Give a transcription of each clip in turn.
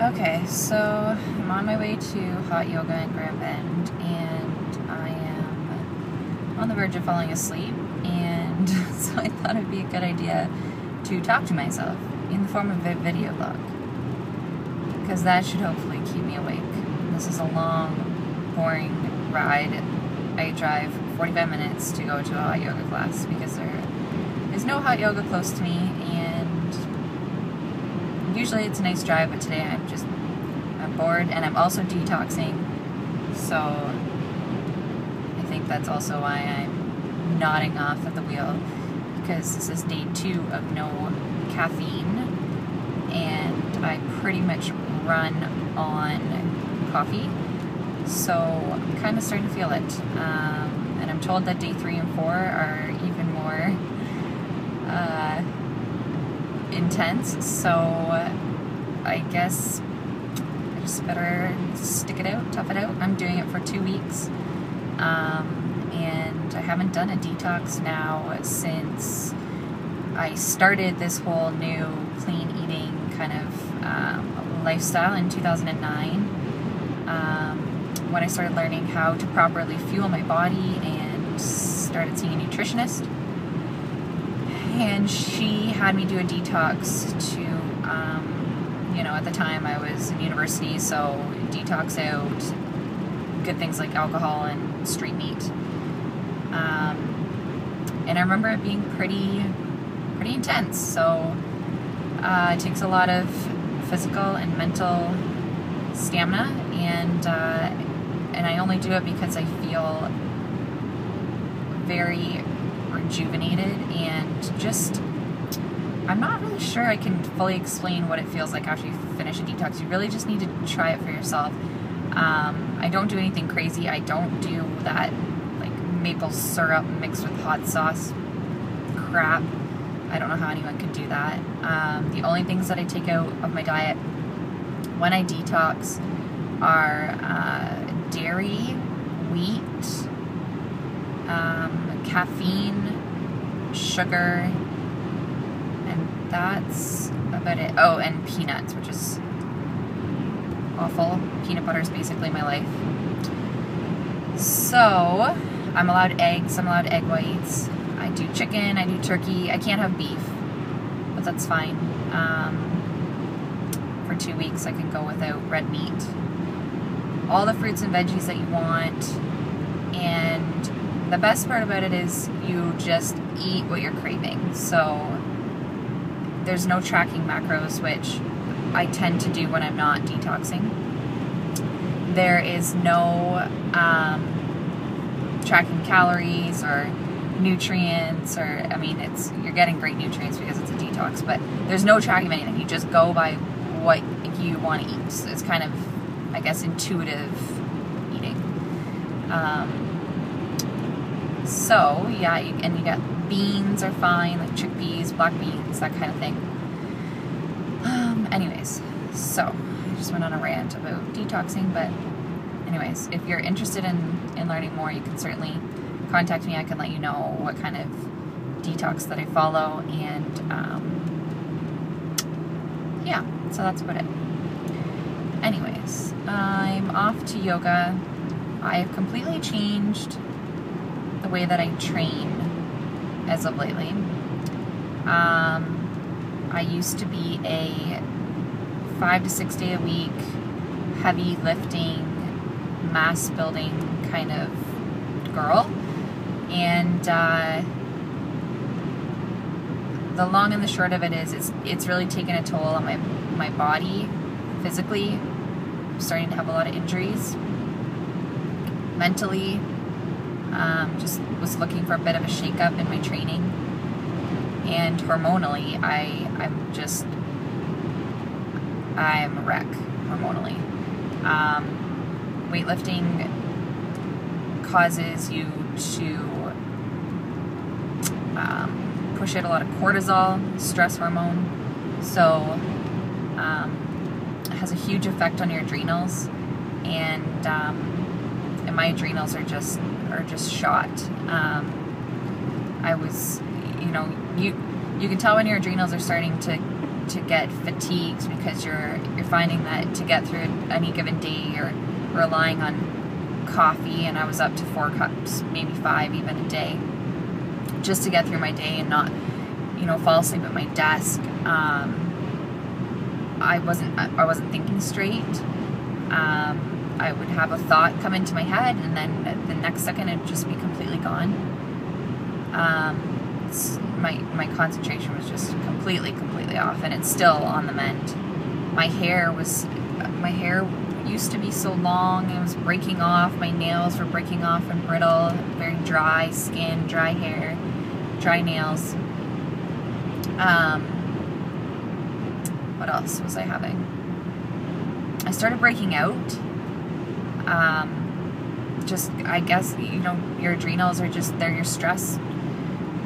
Okay, so I'm on my way to hot yoga in Grand Bend, and I am on the verge of falling asleep. And so I thought it'd be a good idea to talk to myself in the form of a video blog, because that should hopefully keep me awake. This is a long, boring ride. I drive 45 minutes to go to a hot yoga class because there is no hot yoga close to me, and usually it's a nice drive, but today I'm just I'm bored and I'm also detoxing. So I think that's also why I'm nodding off at the wheel because this is day two of no caffeine and I pretty much run on coffee. So I'm kind of starting to feel it. Um, and I'm told that day three and four are even more uh, intense. So I guess I just better stick it out, tough it out. I'm doing it for two weeks. Um, and I haven't done a detox now since I started this whole new clean eating kind of um, lifestyle in 2009. Um, when I started learning how to properly fuel my body and started seeing a nutritionist and she had me do a detox to, um, you know, at the time I was in university, so detox out good things like alcohol and street meat. Um, and I remember it being pretty, pretty intense. So uh, it takes a lot of physical and mental stamina, and uh, and I only do it because I feel very rejuvenated and just I'm not really sure I can fully explain what it feels like after you finish a detox. You really just need to try it for yourself. Um, I don't do anything crazy. I don't do that like maple syrup mixed with hot sauce crap. I don't know how anyone could do that. Um, the only things that I take out of my diet when I detox are uh, dairy, wheat, um, caffeine, sugar, and that's about it. Oh, and peanuts, which is awful. Peanut butter is basically my life. So, I'm allowed eggs, I'm allowed egg whites. I do chicken, I do turkey. I can't have beef, but that's fine. Um, for two weeks, I can go without red meat. All the fruits and veggies that you want, and the best part about it is you just eat what you're craving. So there's no tracking macros, which I tend to do when I'm not detoxing. There is no um, tracking calories or nutrients, or I mean, it's you're getting great nutrients because it's a detox, but there's no tracking of anything. You just go by what you want to eat. So it's kind of, I guess, intuitive eating. Um, so yeah, you, and you got beans are fine, like chickpeas, black beans, that kind of thing. Um, anyways, so I just went on a rant about detoxing, but anyways, if you're interested in in learning more, you can certainly contact me. I can let you know what kind of detox that I follow, and um, yeah, so that's about it. Anyways, I'm off to yoga. I've completely changed the way that I train as of lately. Um, I used to be a five to six day a week, heavy lifting, mass building kind of girl. And uh, the long and the short of it is, it's it's really taken a toll on my my body physically. I'm starting to have a lot of injuries. Mentally, um, just was looking for a bit of a shakeup in my training. And hormonally, I I'm just I'm a wreck hormonally. Um, weightlifting causes you to um, push out a lot of cortisol, stress hormone. So um, it has a huge effect on your adrenals, and um, and my adrenals are just are just shot. Um, I was, you know, you you can tell when your adrenals are starting to to get fatigued because you're you're finding that to get through any given day you're relying on coffee and I was up to four cups, maybe five even a day, just to get through my day and not, you know, fall asleep at my desk. Um, I wasn't I wasn't thinking straight. I would have a thought come into my head, and then the next second it'd just be completely gone. Um, my my concentration was just completely completely off, and it's still on the mend. My hair was my hair used to be so long; it was breaking off. My nails were breaking off and brittle. Very dry skin, dry hair, dry nails. Um, what else was I having? I started breaking out. Um, just, I guess, you know, your adrenals are just, they're your stress,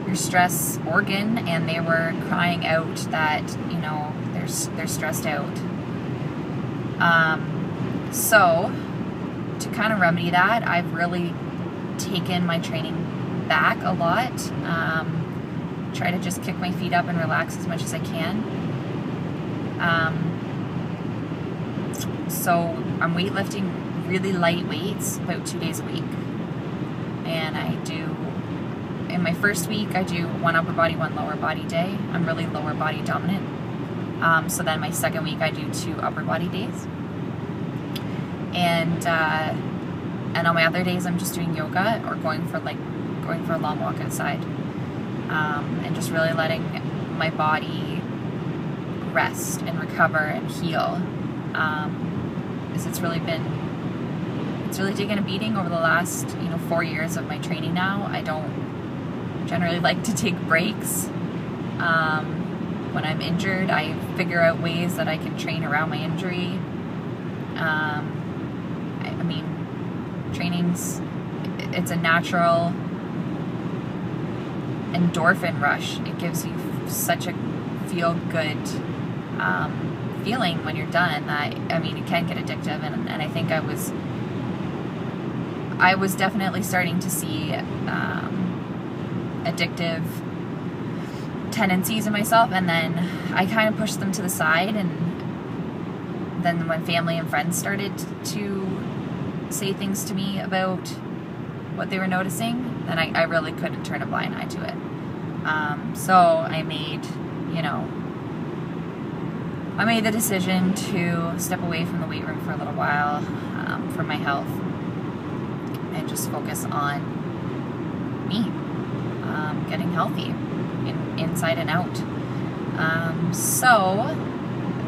your stress organ, and they were crying out that, you know, they're, they're stressed out. Um, so, to kind of remedy that, I've really taken my training back a lot. Um, try to just kick my feet up and relax as much as I can. Um, so I'm weightlifting really light weights about two days a week. And I do, in my first week, I do one upper body, one lower body day. I'm really lower body dominant. Um, so then my second week, I do two upper body days. And, uh, and on my other days, I'm just doing yoga or going for like, going for a long walk outside. Um, and just really letting my body rest and recover and heal. Um, because it's really been, it's really taken a beating over the last, you know, four years of my training now. I don't generally like to take breaks. Um, when I'm injured, I figure out ways that I can train around my injury. Um, I, I mean, training's, it's a natural endorphin rush. It gives you such a feel good um, feeling when you're done that I mean it can get addictive and, and I think I was I was definitely starting to see um, addictive tendencies in myself and then I kind of pushed them to the side and then when family and friends started to say things to me about what they were noticing then I, I really couldn't turn a blind eye to it. Um, so I made you know I made the decision to step away from the weight room for a little while um, for my health and just focus on me, um, getting healthy in, inside and out. Um, so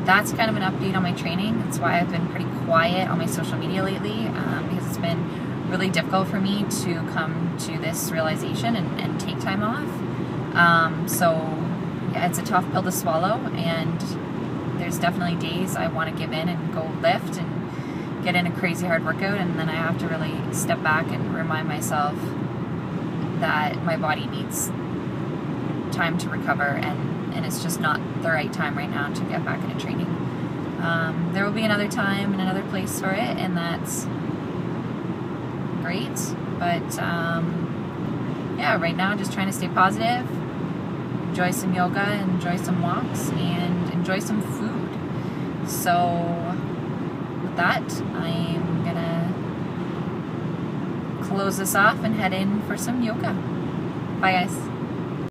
that's kind of an update on my training. That's why I've been pretty quiet on my social media lately um, because it's been really difficult for me to come to this realization and, and take time off. Um, so yeah, it's a tough pill to swallow and there's definitely days I want to give in and go lift and get in a crazy hard workout, and then I have to really step back and remind myself that my body needs time to recover, and, and it's just not the right time right now to get back into training. Um, there will be another time and another place for it, and that's great. But um, yeah, right now, just trying to stay positive, enjoy some yoga, enjoy some walks, and enjoy some food. So, that, I'm gonna close this off and head in for some yoga. Bye, guys.